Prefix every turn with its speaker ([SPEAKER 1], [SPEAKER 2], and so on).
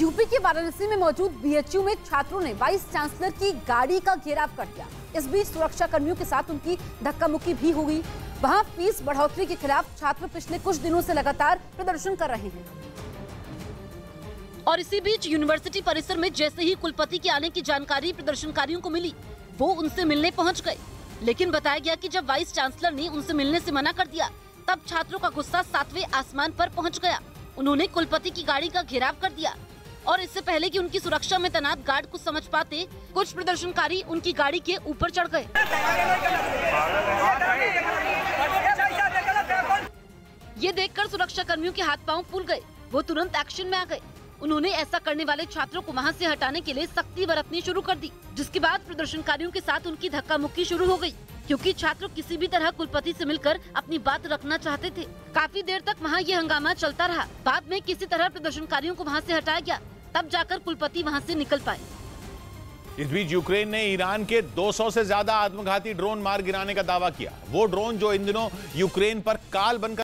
[SPEAKER 1] UP के वाराणसी में मौजूद बीएचयू में छात्रों ने वाइस चांसलर की गाड़ी का घेराव कर दिया। इस बीच सुरक्षा कर्मियों के साथ उनकी धक्का मुक्की भी हुई वहाँ फ़ीस बढ़ोतरी के खिलाफ छात्र पिछले कुछ दिनों से लगातार प्रदर्शन कर रहे हैं।
[SPEAKER 2] और इसी बीच यूनिवर्सिटी परिसर में जैसे ही कुलपति के आने की जानकारी प्रदर्शनकारियों को मिली, वो उनसे मिलने पहुँच गए। लेकिन बताया गया कि जब वाइस चांसलर ने उनसे मिलने से मना कर दिया, तब छात्रों का गुस्सा सातवें आसमान पर पहुँच गया। उन्होंने कुलपति की गाड़ी का घेराव कर दिया। और इससे पहले कि उनकी सुरक्षा में तैनात गार्ड कुछ समझ पाते, कुछ प्रदर्शनकारी उनकी गाड़ी के ऊपर चढ़ गए। ये देखकर सुरक्षा कर्मियों के हाथ पाँव फूल गए। वो तुरंत एक्शन में आ गए। उन्होंने ऐसा करने वाले छात्रों को वहाँ से हटाने के लिए सख्ती बरतनी शुरू कर दी, जिसके बाद प्रदर्शनकारियों के साथ उनकी धक्का मुक्की शुरू हो गई, क्योंकि छात्र किसी भी तरह कुलपति से मिलकर अपनी बात रखना चाहते थे। काफ़ी देर तक वहाँ ये हंगामा चलता रहा। बाद में किसी तरह प्रदर्शनकारियों को वहाँ से हटाया गया। तब जाकर कुलपति वहाँ से निकल पाए।
[SPEAKER 3] इस बीच यूक्रेन ने ईरान के 200 से ज़्यादा आत्मघाती ड्रोन मार गिराने का दावा किया। वो ड्रोन जो इन दिनों यूक्रेन पर काल बनकर